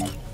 Bye.